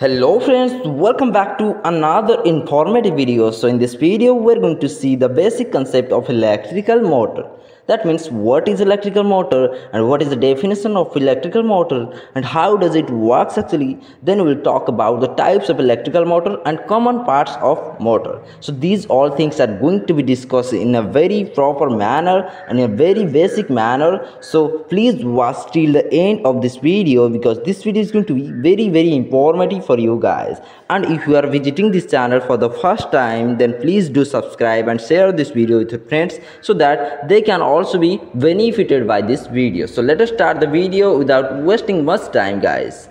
Hello friends, welcome back to another informative video. So in this video, we're going to see the basic concept of electrical motor. That means what is electrical motor and what is the definition of electrical motor and how does it works actually. Then we'll talk about the types of electrical motor and common parts of motor. So these all things are going to be discussed in a very proper manner and a very basic manner. So please watch till the end of this video because this video is going to be very very informative for you guys. And if you are visiting this channel for the first time then please do subscribe and share this video with your friends so that they can also also be benefited by this video so let us start the video without wasting much time guys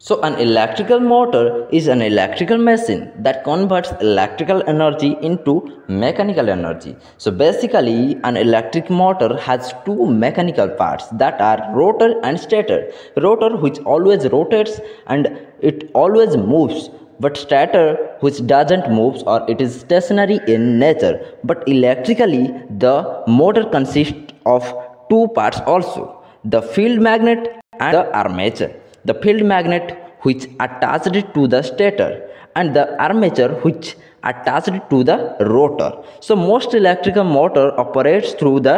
so an electrical motor is an electrical machine that converts electrical energy into mechanical energy. So basically an electric motor has two mechanical parts that are rotor and stator. Rotor which always rotates and it always moves but stator which doesn't move or it is stationary in nature but electrically the motor consists of two parts also the field magnet and the armature. The field magnet which attached to the stator and the armature which attached to the rotor. So most electrical motor operates through the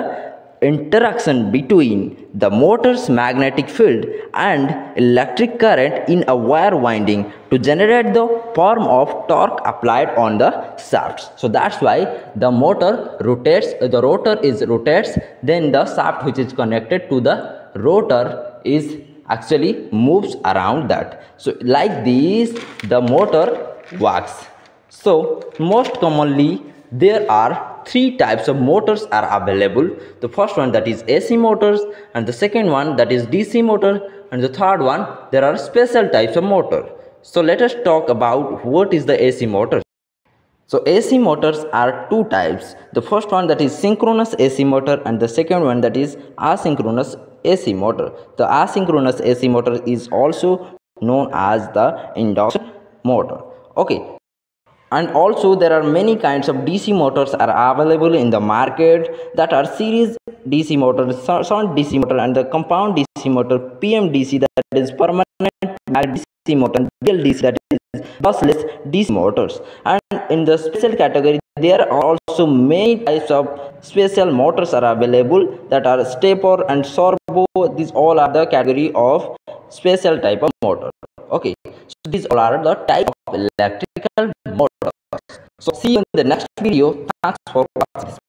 interaction between the motor's magnetic field and electric current in a wire winding to generate the form of torque applied on the shafts so that's why the motor rotates the rotor is rotates then the shaft which is connected to the rotor is actually moves around that. So like this the motor works. So most commonly there are three types of motors are available the first one that is ac motors and the second one that is dc motor and the third one there are special types of motor so let us talk about what is the ac motor so AC motors are two types. The first one that is synchronous AC motor and the second one that is asynchronous AC motor. The asynchronous AC motor is also known as the induction motor. Okay, and also there are many kinds of dc motors are available in the market that are series dc motor shunt dc motor and the compound dc motor pmdc that is permanent dc motor dc that is brushless dc motors. And in the special category there are also many types of special motors are available that are stepper and servo these all are the category of special type of motor okay so these all are the type of electrical motors. So see you in the next video. Thanks for watching